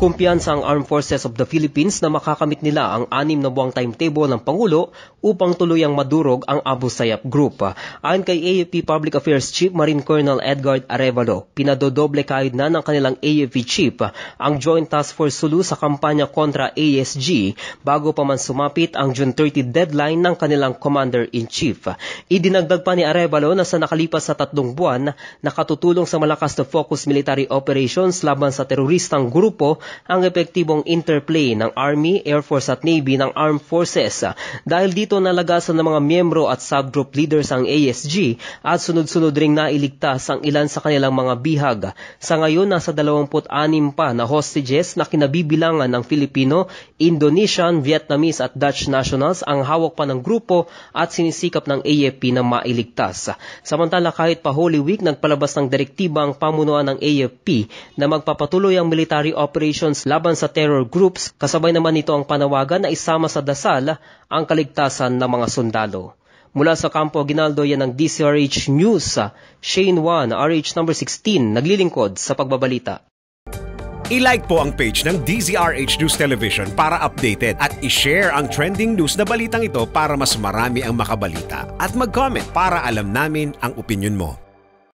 Kumpiyansa ang Armed Forces of the Philippines na makakamit nila ang anim na buwang timetable ng Pangulo upang tuluyang madurog ang Abu Sayyaf Group. Ayon kay AFP Public Affairs Chief Marine Colonel Edgar Arevalo, pinadodoble kahit na ng kanilang AFP Chief ang Joint Task Force Sulu sa kampanya kontra ASG bago pa man sumapit ang June 30 deadline ng kanilang Commander-in-Chief. Idinagdag pa ni Arevalo na sa nakalipas sa tatlong buwan, nakatutulong sa malakas na focus military operations laban sa teroristang grupo ang epektibong interplay ng Army, Air Force at Navy ng Armed Forces. Dahil dito nalagasan ng mga miyembro at subgroup leaders ang ASG at sunod-sunod ring nailigtas ang ilan sa kanilang mga bihag. Sa ngayon, nasa 26 pa na hostages na kinabibilangan ng Filipino, Indonesian, Vietnamese at Dutch nationals ang hawak pa ng grupo at sinisikap ng AFP na mailigtas. Samantala kahit pa Holy Week, nagpalabas ng direktiba ang pamunuan ng AFP na magpapatuloy ang military operation operations laban sa terror groups, kasabay naman nito ang panawagan na isama sa dasal ang kaligtasan ng mga sundalo. Mula sa Campo Aguinaldo yan ang DCRH News, Shane 1, RH number 16, naglilingkod sa pagbabalita. I-like po ang page ng DZRH News Television para updated at i-share ang trending news na balitang ito para mas marami ang makabalita. At mag-comment para alam namin ang opinion mo.